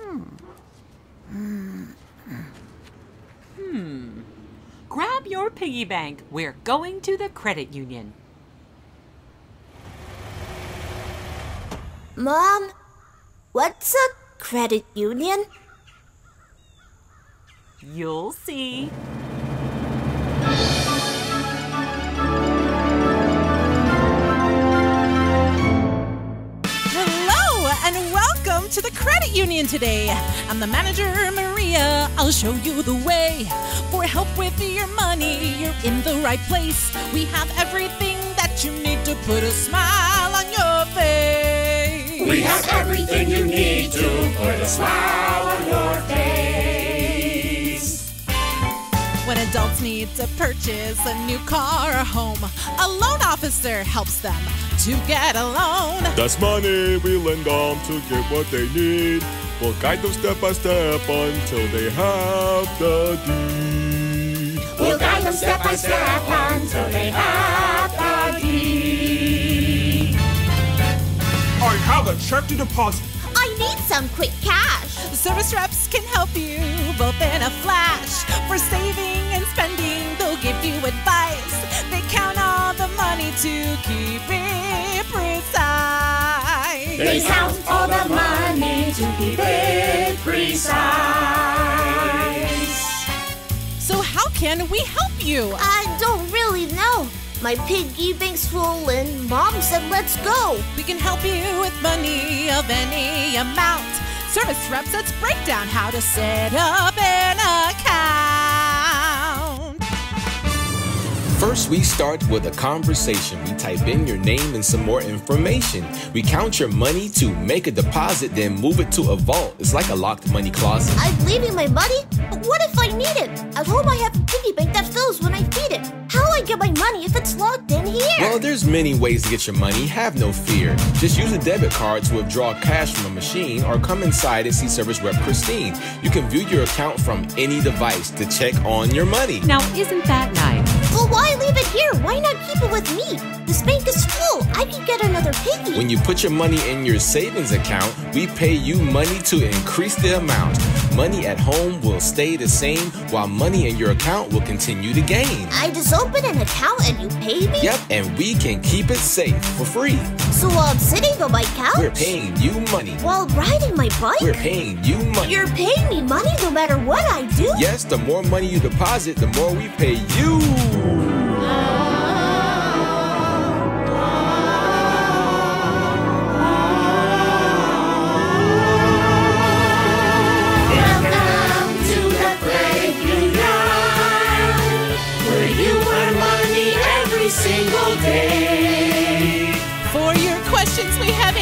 Hmm. Hmm. Grab your piggy bank. We're going to the credit union. Mom, what's a credit union? You'll see. To the credit union today. I'm the manager, Maria. I'll show you the way. For help with your money, you're in the right place. We have everything that you need to put a smile on your face. We have everything you need to put a smile on your face. When adults need to purchase a new car or home, officer helps them to get a loan. That's money we lend them to get what they need. We'll guide them step by step until they have the deed. We'll guide them step by step until they have the deed. I have a check to deposit. I need some quick cash. The Service reps can help you both in a flash. Keep it precise. They count all the money to keep it precise. So, how can we help you? I don't really know. My piggy bank's full and mom said let's go. We can help you with money of any amount. Service reps, let's break down how to set up First, we start with a conversation. We type in your name and some more information. We count your money to make a deposit, then move it to a vault. It's like a locked money closet. I'm leaving my money, but what if I need it? At home I have a piggy bank that fills when I feed it. How do I get my money if it's locked in here? Well, there's many ways to get your money. Have no fear. Just use a debit card to withdraw cash from a machine or come inside and see service rep Christine. You can view your account from any device to check on your money. Now, isn't that nice? Well, why leave it here? Why not keep it with me? This bank is full. I can get another piggy. When you put your money in your savings account, we pay you money to increase the amount. Money at home will stay the same, while money in your account will continue to gain. I just open an account and you pay me? Yep, and we can keep it safe for free. So while I'm sitting on my couch? We're paying you money. While riding my bike? We're paying you money. You're paying me money no matter what I do? Yes, the more money you deposit, the more we pay you.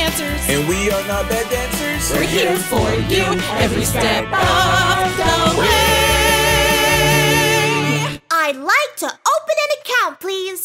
We have answers. And we are not bad dancers. We're here for you every step of the way. I'd like to open an account, please.